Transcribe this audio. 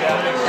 Yeah.